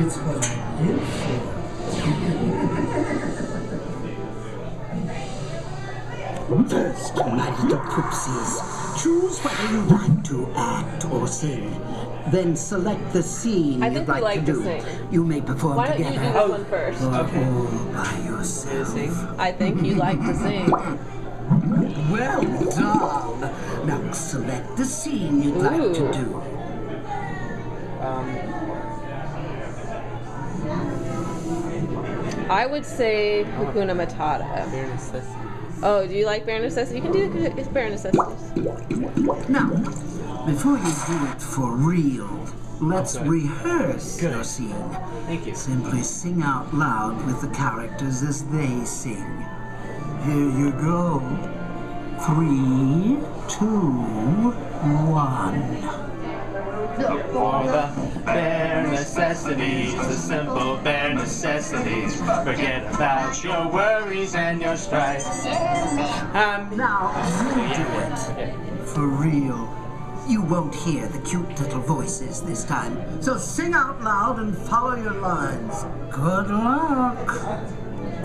It's what I live for. First, my little poopsies, choose whether you like to act or sing. Then select the scene you'd like, like to to do. sing. You may perform Why don't you do this one first? or Okay. all by yourself. I think you like to sing. Well done. Now select the scene you'd like to do. Um, I would say Hakuna Matata. bare necessities. Oh, do you like bare necessities? You can do the bare necessities. Now, before you do it for real, let's Okay. rehearse Good. your scene. Thank you. Simply sing out loud with the characters as they sing. Here you go. Three, two, one. For the bare necessities, the simple bare necessities. Forget about your worries and your strife. Um, Now, you do it. For real. You won't hear the cute little voices this time. So sing out loud and follow your lines. Good luck.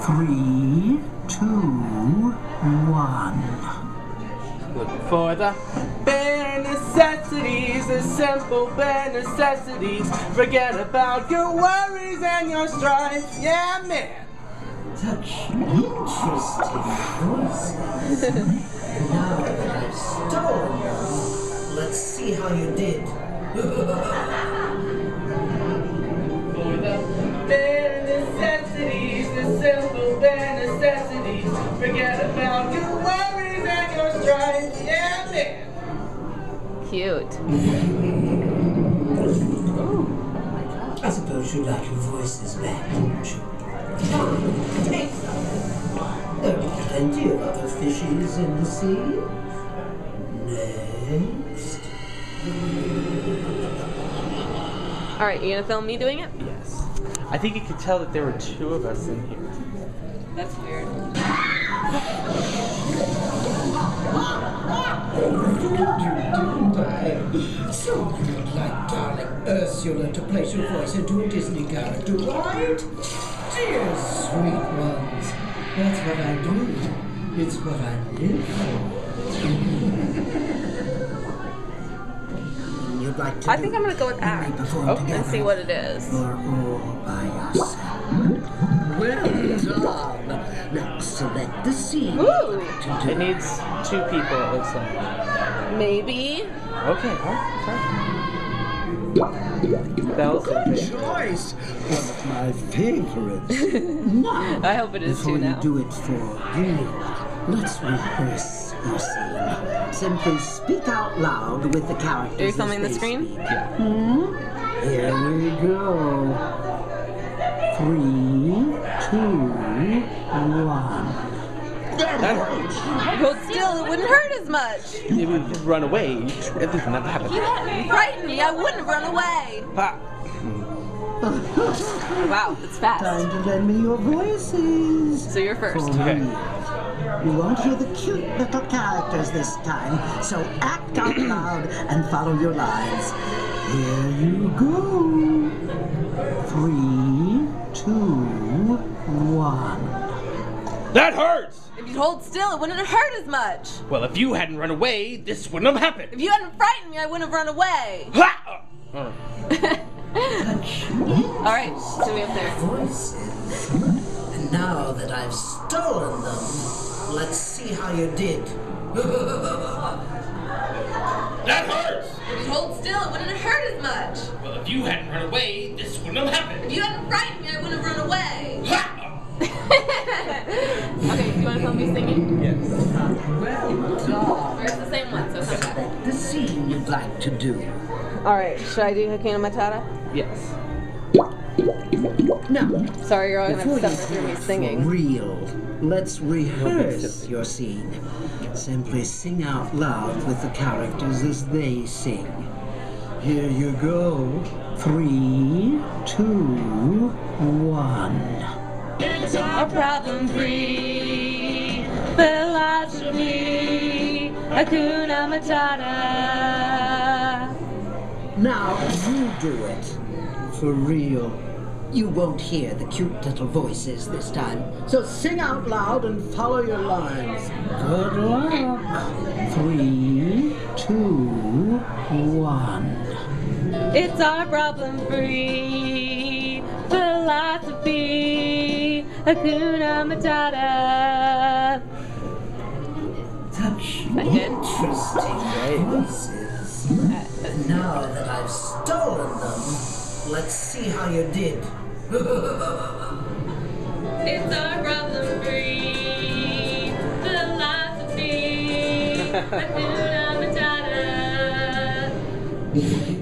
Three, two, one. Look for the bare necessities, the simple bare necessities. Forget about your worries and your strife. Yeah, man. Such interesting voices. now that I've stolen them, let's see how you did. For the bare necessities, the simple bare necessities. Forget about your worries Cute. I suppose you'd like your voices back, don't you? Fine, take them. There are plenty of other fishes in the sea. Next. All right, you gonna film me doing it? Yes. I think you could tell that there were two of us in here. That's weird. So you'd like darling Ursula to place your voice into a Disney character, right? Dear sweet ones, that's what I do. It's what I live for. You'd like to I think I'm gonna go with You may act perform Oh, and together see what it is. Or all. Well done. Now select the scene Ooh. you'd like to do. It needs two people, it looks like. Maybe. Okay, oh, fine. That was Good okay. choice. One of my favorites. now, I hope it is before too you now. do it for real, let's rehearse your scene. Simply speak out loud with the characters. Are you filming the screen? speak. Yeah. Here we go. Three, That hurt. Hold still, it wouldn't hurt as much. If we could run away, at least never happened. You hadn't frightened me, I wouldn't run away. Ha! Wow, it's fast. Time to lend me your voices. So you're first. For Okay. Hmm. You won't hear the cute little characters this time, so act out loud and follow your lines. Here you go. Three, two, one. That hurts! If you'd hold still, it wouldn't have hurt as much. Well, if you hadn't run away, this wouldn't have happened. If you hadn't frightened me, I wouldn't have run away. Ha! Oh. All right, so we up there. And now that I've stolen them, let's see how you did. That hurts! If you'd hold still, it wouldn't have hurt as much. Well, if you hadn't run away, this wouldn't have happened. If you hadn't frightened me, I wouldn't have run away. To do. All right, should I do Hakuna Matata? Yes. No. Sorry, you're all gonna Before have to suffer do through me it for singing. real, let's rehearse your scene. Simply sing out loud with the characters as they sing. Here you go. Three, two, one. It's A problem free philosophy, Hakuna Matata. Now you do it. For real. you won't hear the cute little voices this time. So sing out loud and follow your lines. Good luck. Three, two, one. It's our problem free philosophy. Hakuna Matata. Such that good? things. Now that I've stolen them, let's see how you did. it's our problem-free philosophy. Hakuna Matata.